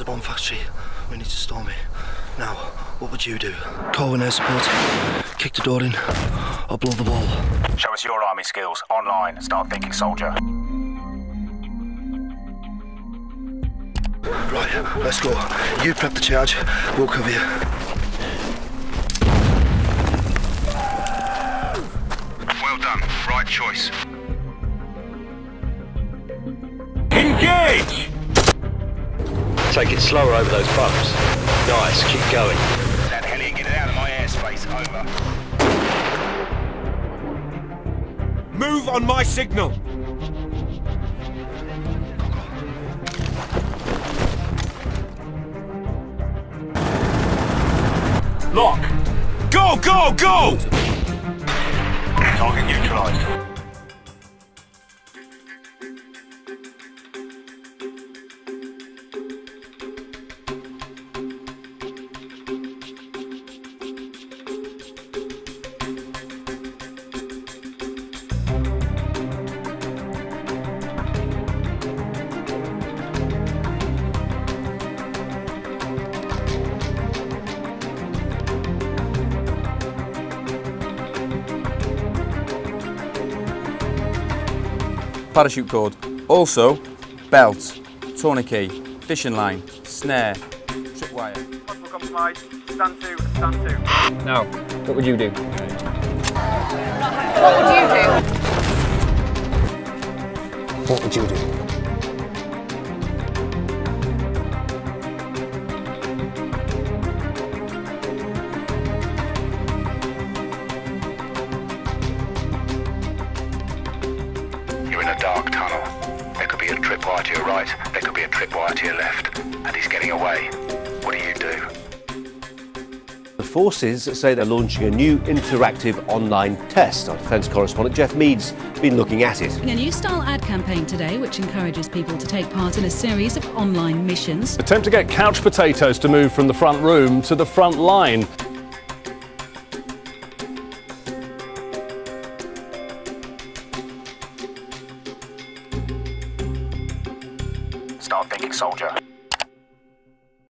a bomb factory. We need to storm it. Now, what would you do? Call in air support, kick the door in, or blow the wall? Show us your army skills online. Start thinking soldier. Right, let's go. You prep the charge, we'll cover you. Well done. Right choice. Engage! Take it slower over those bumps. Nice, keep going. Hell you get it out of my airspace. Over. Move on my signal! Lock! Go, go, go! Target neutralized. Parachute cord. Also, belt, tourniquet, fishing line, snare, tripwire. Stand to, stand to. Now, what would you do? What would you do? What would you do? Tripwire to your right. There could be a tripwire to your left. And he's getting away. What do you do? The forces say they're launching a new interactive online test. Our defence correspondent Jeff Mead's been looking at it. A new style ad campaign today which encourages people to take part in a series of online missions. Attempt to get couch potatoes to move from the front room to the front line. start thinking, soldier.